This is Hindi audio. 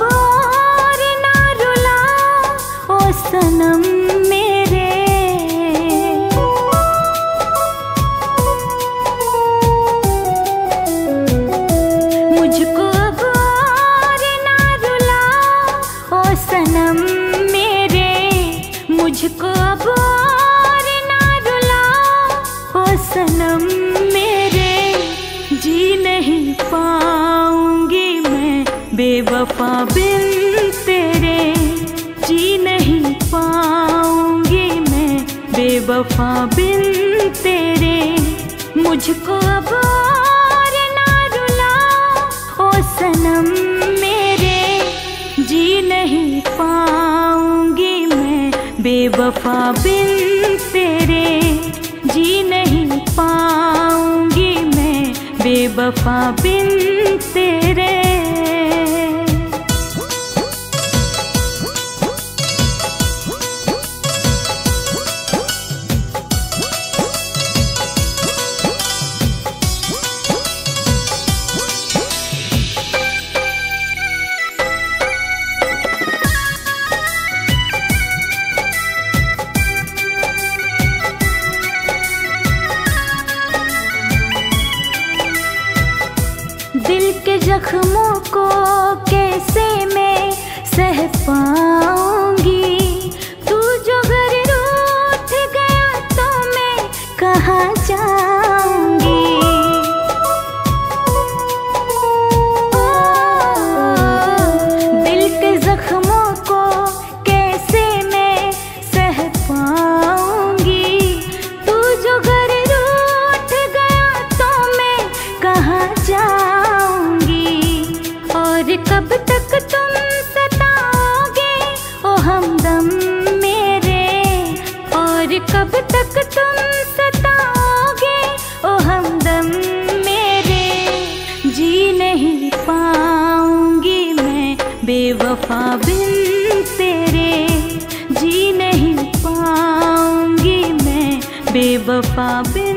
बार मेरे। मुझको बार ना रुला मेरे। मुझको बार ना रुला ओ सनम बेवफा बिन तेरे जी नहीं पाऊँगी मैं। बेवफा बिन तेरे मुझको अब और ना रुलाओ ओ सनम मेरे जी नहीं पाऊँगी मैं। बेवफा बिन तेरे जी नहीं पाऊँगी मैं। बेवफा बिन तेरे जख्मों को कैसे मैं सह पाऊँगी? तू जो घर रूठ गया तो मैं कहाँ जाऊँगी कब तक तुम सताओगे? ओ हमदम मेरे जी नहीं पाऊँगी मैं। बेवफा बिन तेरे जी नहीं पाऊँगी मैं। बेवफा बिन